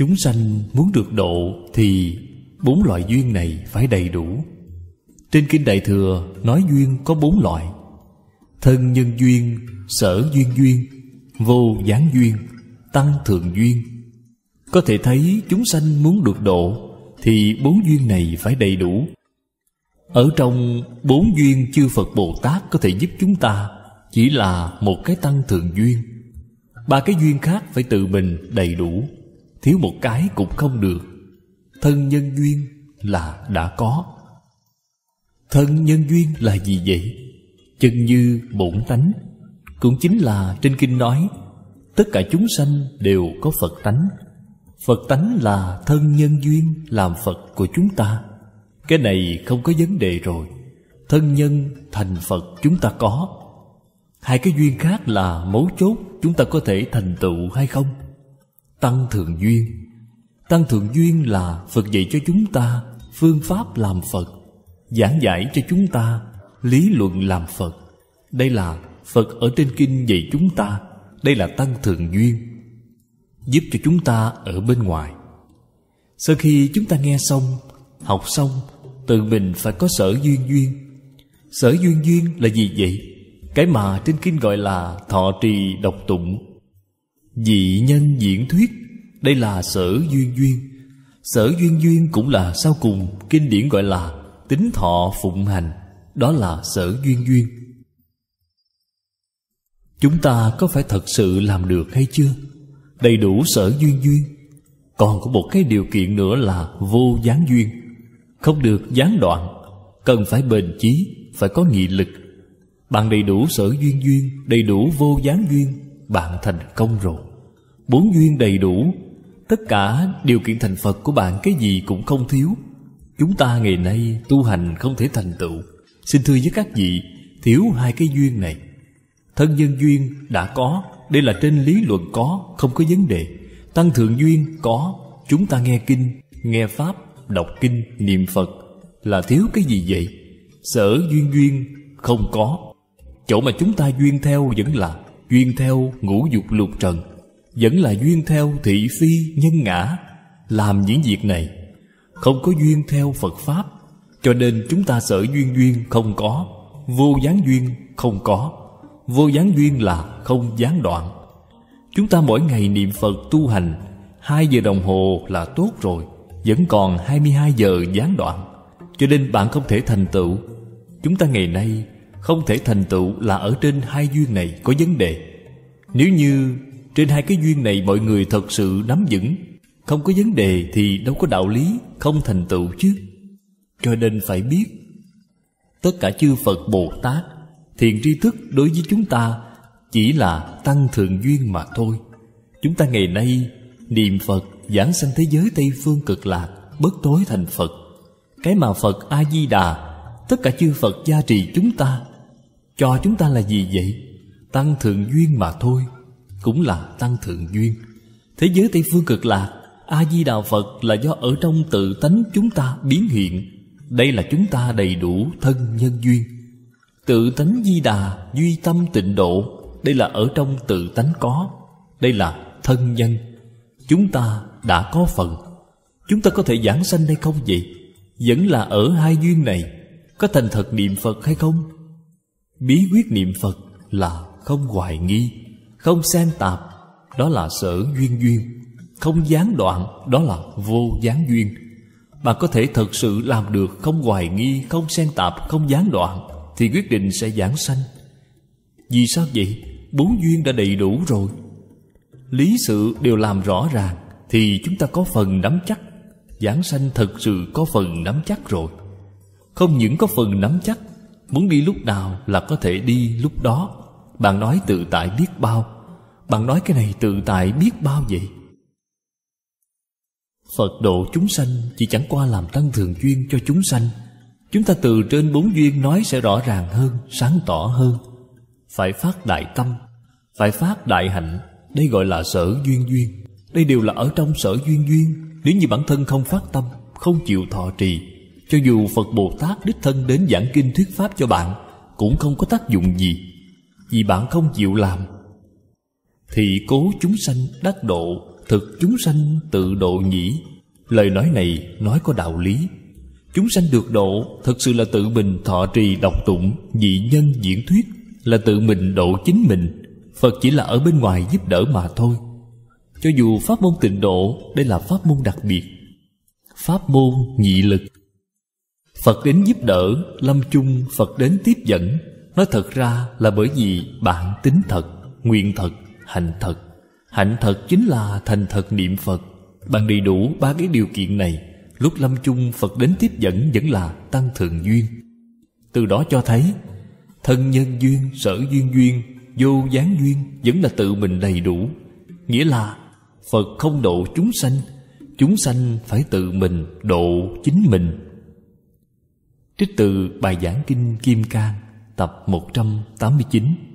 Chúng sanh muốn được độ Thì bốn loại duyên này phải đầy đủ. Trên Kinh Đại Thừa nói duyên có bốn loại Thân nhân duyên, sở duyên duyên Vô gián duyên, tăng thượng duyên. Có thể thấy chúng sanh muốn được độ Thì bốn duyên này phải đầy đủ. Ở trong bốn duyên chư Phật Bồ Tát có thể giúp chúng ta Chỉ là một cái tăng thượng duyên. Ba cái duyên khác phải tự mình đầy đủ. Thiếu một cái cũng không được. Thân nhân duyên là đã có. Thân nhân duyên là gì vậy? Chân như bổn tánh. Cũng chính là trên kinh nói, Tất cả chúng sanh đều có Phật tánh. Phật tánh là thân nhân duyên làm Phật của chúng ta. Cái này không có vấn đề rồi. Thân nhân thành Phật chúng ta có. Hai cái duyên khác là mấu chốt Chúng ta có thể thành tựu hay không? Tăng thượng duyên. Tăng thượng duyên là Phật dạy cho chúng ta Phương pháp làm Phật, Giảng giải cho chúng ta Lý luận làm Phật. Đây là Phật ở trên kinh dạy chúng ta. Đây là tăng thượng duyên, Giúp cho chúng ta ở bên ngoài. Sau khi chúng ta nghe xong, Học xong, Tự mình phải có sở duyên duyên. Sở duyên duyên là gì vậy? Cái mà trên kinh gọi là thọ trì độc tụng. Dị nhân diễn thuyết. Đây là sở duyên duyên. Sở duyên duyên cũng là sau cùng Kinh điển gọi là tính thọ phụng hành. Đó là sở duyên duyên. Chúng ta có phải thật sự làm được hay chưa? Đầy đủ sở duyên duyên. Còn có một cái điều kiện nữa là vô gián duyên. Không được gián đoạn, Cần phải bền chí, Phải có nghị lực. Bạn đầy đủ sở duyên duyên, Đầy đủ vô gián duyên, Bạn thành công rồi. Bốn duyên đầy đủ. Tất cả điều kiện thành Phật của bạn cái gì cũng không thiếu. Chúng ta ngày nay tu hành không thể thành tựu. Xin thưa với các vị, Thiếu hai cái duyên này. Thân nhân duyên đã có, Đây là trên lý luận có, Không có vấn đề. Tăng thượng duyên có, Chúng ta nghe kinh, Nghe Pháp, Đọc kinh, Niệm Phật. Là thiếu cái gì vậy? Sở duyên duyên không có. Chỗ mà chúng ta duyên theo vẫn là Duyên theo ngũ dục lục trần. Vẫn là duyên theo thị phi nhân ngã, Làm những việc này. Không có duyên theo Phật Pháp, Cho nên chúng ta sở duyên duyên không có, Vô gián duyên không có. Vô gián duyên là không gián đoạn. Chúng ta mỗi ngày niệm Phật tu hành, hai giờ đồng hồ là tốt rồi, Vẫn còn 22 giờ gián đoạn. Cho nên bạn không thể thành tựu. Chúng ta ngày nay không thể thành tựu là ở trên hai duyên này có vấn đề. Nếu như trên hai cái duyên này mọi người thật sự nắm vững. Không có vấn đề thì đâu có đạo lý, không thành tựu chứ. Cho nên phải biết, Tất cả chư Phật Bồ Tát Thiền tri thức đối với chúng ta Chỉ là tăng thượng duyên mà thôi. Chúng ta ngày nay Niệm Phật, giảng sanh thế giới Tây Phương cực lạc, Bất tối thành Phật. Cái mà Phật A-di-đà, Tất cả chư Phật gia trì chúng ta, Cho chúng ta là gì vậy? Tăng thượng duyên mà thôi. Cũng là tăng thượng duyên. Thế giới Tây Phương cực lạc, A-di-đà Phật là do ở trong tự tánh chúng ta biến hiện. Đây là chúng ta đầy đủ thân nhân duyên. Tự tánh di đà Duy tâm tịnh độ, Đây là ở trong tự tánh có. Đây là thân nhân. Chúng ta đã có phần. Chúng ta có thể giảng sanh hay không vậy? Vẫn là ở hai duyên này. Có thành thật niệm Phật hay không? Bí quyết niệm Phật là không hoài nghi. Không xen tạp Đó là sở duyên duyên. Không gián đoạn Đó là vô gián duyên. Bạn có thể thật sự làm được Không hoài nghi, không xen tạp, không gián đoạn thì quyết định sẽ giảng sanh. Vì sao vậy? Bốn duyên đã đầy đủ rồi. Lý sự đều làm rõ ràng thì chúng ta có phần nắm chắc. Giảng sanh thật sự có phần nắm chắc rồi. Không những có phần nắm chắc muốn đi lúc nào là có thể đi lúc đó bạn nói tự tại biết bao. Bạn nói cái này tự tại biết bao vậy? Phật độ chúng sanh chỉ chẳng qua làm tăng thường duyên cho chúng sanh. Chúng ta từ trên bốn duyên nói sẽ rõ ràng hơn, sáng tỏ hơn. Phải phát đại tâm, phải phát đại hạnh. Đây gọi là sở duyên duyên. Đây đều là ở trong sở duyên duyên. Nếu như bản thân không phát tâm, không chịu thọ trì Cho dù Phật Bồ Tát đích thân đến giảng kinh thuyết pháp cho bạn Cũng không có tác dụng gì. Vì bạn không chịu làm. Thì cố chúng sanh đắc độ, Thực chúng sanh tự độ nhỉ Lời nói này nói có đạo lý. Chúng sanh được độ Thật sự là tự mình thọ trì đọc tụng Dị nhân diễn thuyết, Là tự mình độ chính mình. Phật chỉ là ở bên ngoài giúp đỡ mà thôi. Cho dù pháp môn tịnh độ, Đây là pháp môn đặc biệt. Pháp môn nhị lực. Phật đến giúp đỡ, Lâm chung Phật đến tiếp dẫn. Nói thật ra là bởi vì bạn tính thật Nguyện thật, hạnh thật. Hạnh thật chính là thành thật niệm Phật. Bạn đầy đủ ba cái điều kiện này Lúc lâm chung Phật đến tiếp dẫn Vẫn là tăng thượng duyên. Từ đó cho thấy Thân nhân duyên, sở duyên duyên Vô gián duyên Vẫn là tự mình đầy đủ. Nghĩa là Phật không độ chúng sanh Chúng sanh phải tự mình độ chính mình. Trích từ bài giảng kinh Kim Cang. Tập 189